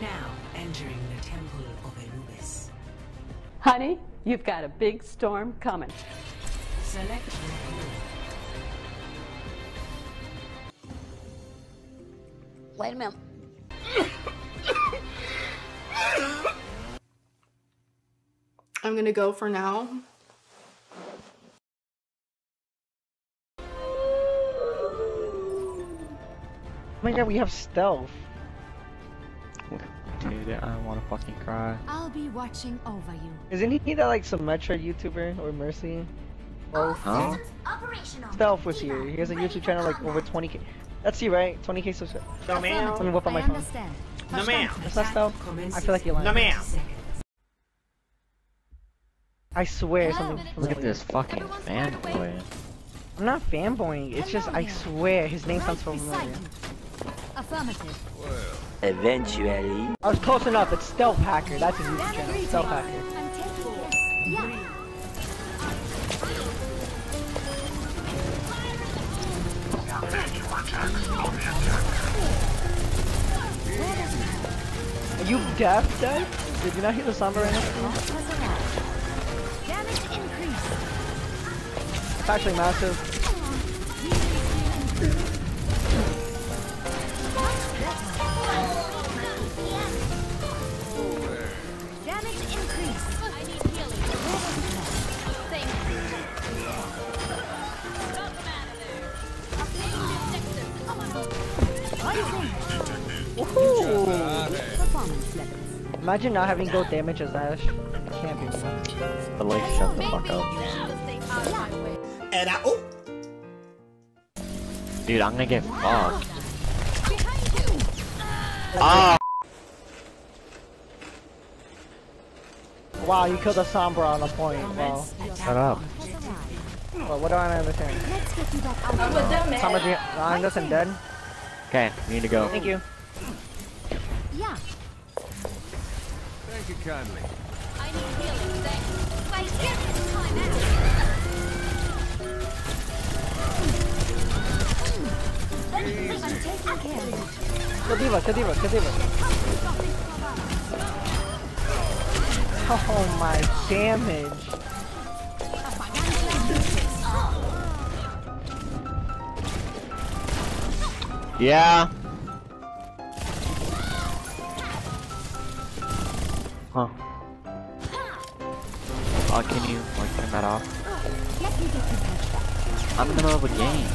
Now entering the Temple of Anubis. Honey, you've got a big storm coming. Select your hero. Wait a minute. I'm gonna go for now. Oh my god, we have stealth. Dude, I wanna fucking cry. I'll be watching over you. Isn't he that like Symmetra YouTuber or Mercy? All Both. Huh? Stealth was here. He has a YouTube channel like over 20k. That's you, right? 20k subscribers. No Let me ma'am. whip on my phone. understand. No ma'am. It's not stealth. I feel like you're lying. No ma'am. I swear something Look at this fucking fanboy. I'm not fanboying. It's just I swear his name sounds so Right familiar. You. Affirmative. Eventually. I was close enough. It's Stealth Hacker. That's a YouTube channel. Stealth Hacker. I'm taking this. Yeah. Are you deaf, Dad? Did you not hear the Sombra in this? That was a lot. Damage increase. It's actually massive. Imagine not having gold damage as Ashe. Can't be me. But like, shut the fuck up. And I oh Dude, I'm gonna get fucked. Ah. Wow, you killed a Sombra on a point. Wow. Shut up. Well, what do I understand? Let's get you back out there. Sombra behind us and dead. Okay, we need to go. Thank you. Yeah. Thank you kindly. I need healing. Thanks. Right here. Time D.Va, kill D.Va. Oh my damage. Yeah. Huh. Oh, can you like turn that off? I'm in the middle of a game.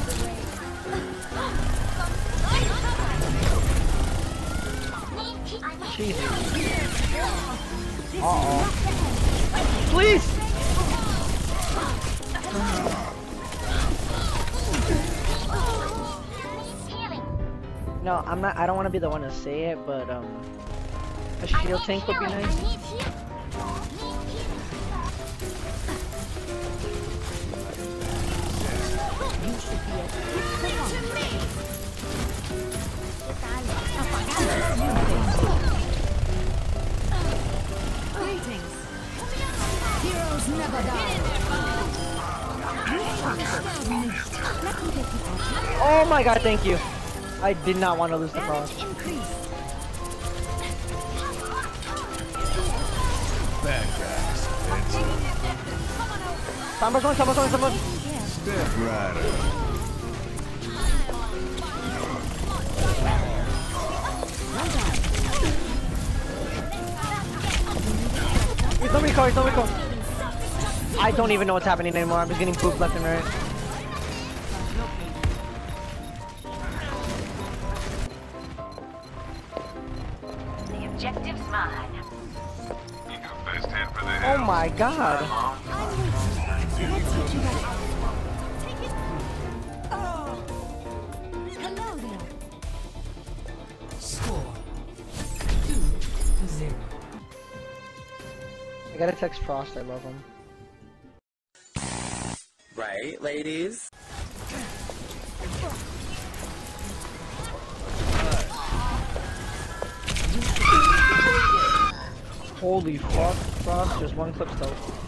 Please! No, I'm not. I don't want to be the one to say it, but um, a shield tank would be nice. Greetings. Heroes never die. Oh my god, thank you. I did not want to lose the cross. Damage increase. Bad guys. Sombra's one, Sombra's one, Sombra's Step rider. He's no recall, he's no recall. I don't even know what's happening anymore. I'm just getting pooped left and right. The objective's mine. Oh my god. I gotta text Frost, I love him. Right, ladies? Holy fuck, Frost, just one clip stealth.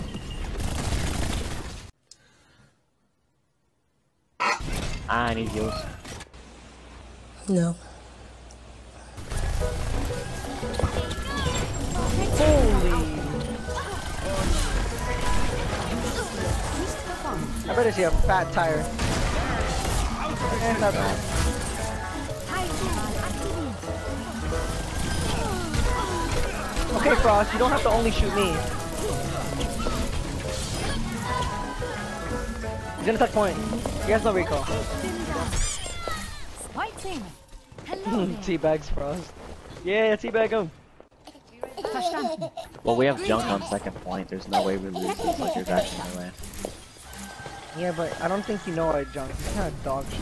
I need heals. No. I better see a fat tire. Eh, not bad. Okay, Frost, you don't have to only shoot me. He's gonna touch point. He has no recall. Teabags Frost. Yeah, teabag him. Well, we have junk on second point. There's no way we lose this. There's actually no way. Yeah, but I don't think you know I junk. It's kind of dog shit.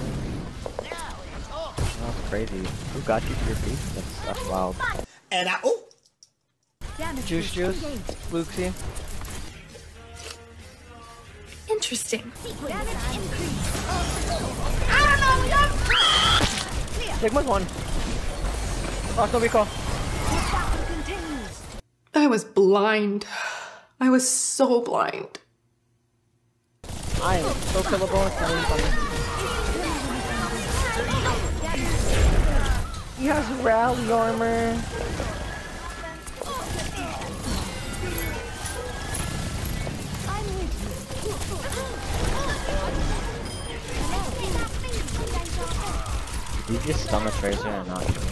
That's crazy. Who got you to your feet? That's, that's wild. And I oh Juice Juice, Luxie. Interesting. Sigma's one. Frost no recall. I was blind. I was so blind. I am so killable. It's not even funny. He has rally armor. Did you just stun the Tracer and not kill?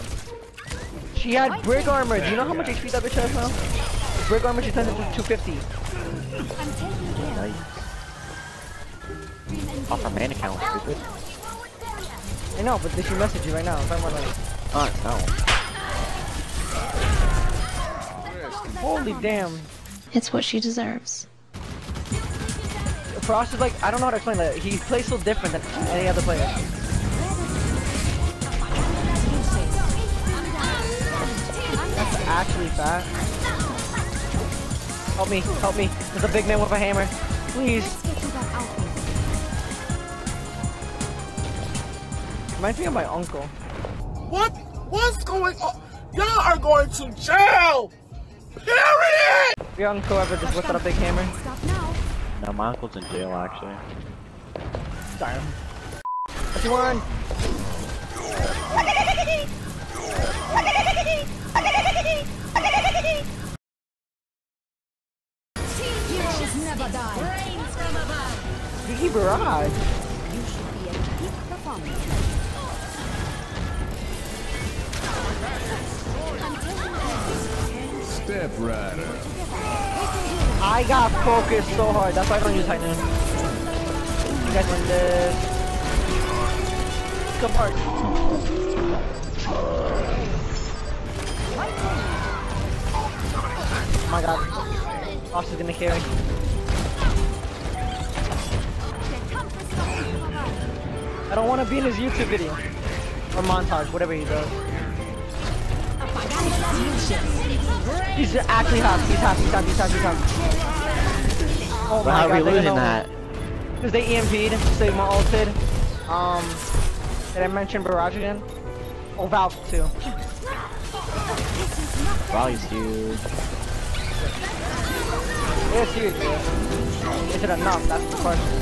She had brig armor. Do you know how much HP that bitch has now? Brig armor, she turns into 250. Nice. Off her main account, stupid. I know, but did she message you right now? I'm talking about like, Oh, no. holy damn. It's what she deserves. Frost is like, I don't know how to explain that. He plays so different than any other player. That's actually fat. Help me, help me. There's a big man with a hammer. Please. Reminds me of my uncle. What? What's going on? Y'all are going to jail! Period! Your uncle ever just lifted a big hammer? No, my uncle's in jail, actually. Darn. What you want? Heroes never die. Rains from above. Vicky Barrage. Step Rider. I got focused so hard. That's why I don't use Titan. You guys win this. Good part. Oh my god. Ross is gonna carry. I don't want to be in his YouTube video. Or montage, whatever he does. He's actually half. He's half. He's half. He's half. He's half. Oh But how are we they losing that? Because they EMP'd, Sigma ulted. Um, did I mention Barrage again? Oh, Valve too. He's huge. It's huge, yeah. Is it enough? That's the question.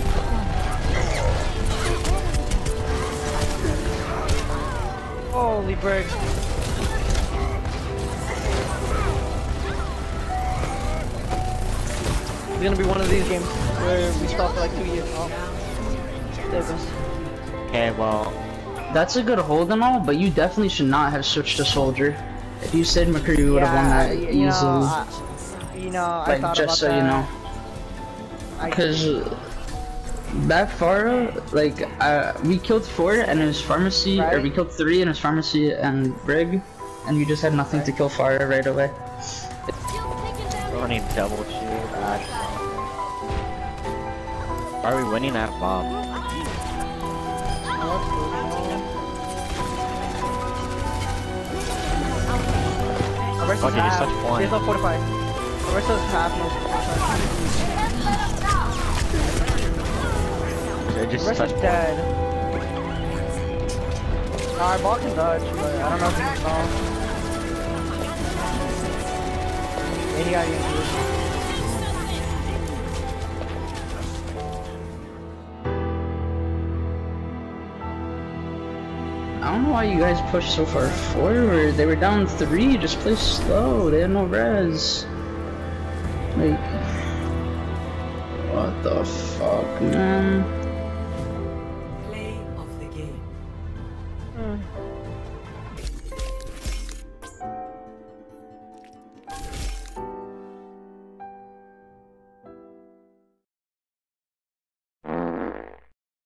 Holy brick. It's gonna be one of these games where we stop for like two years. Oh. Davis. Okay, well, That's a good hold and all, but you definitely should not have switched to soldier. If you said McCree, you would have won that y- easily. you know, I, you know, I like thought just about so you know, because that Pharah, like uh, we killed four and his was Pharmercy, or we killed three and his Pharmercy and Brig, and you just had nothing to kill Pharah right away. we're running double Are we winning that bomb? Did you half. touch point? She's not fortified. Half, no fortified. They just touched dead. Nah, can dodge, but I don't know if he can stall. Maybe I why you guys pushed so far forward. They were down three. Just play slow. They had no res. Like, What the fuck, man?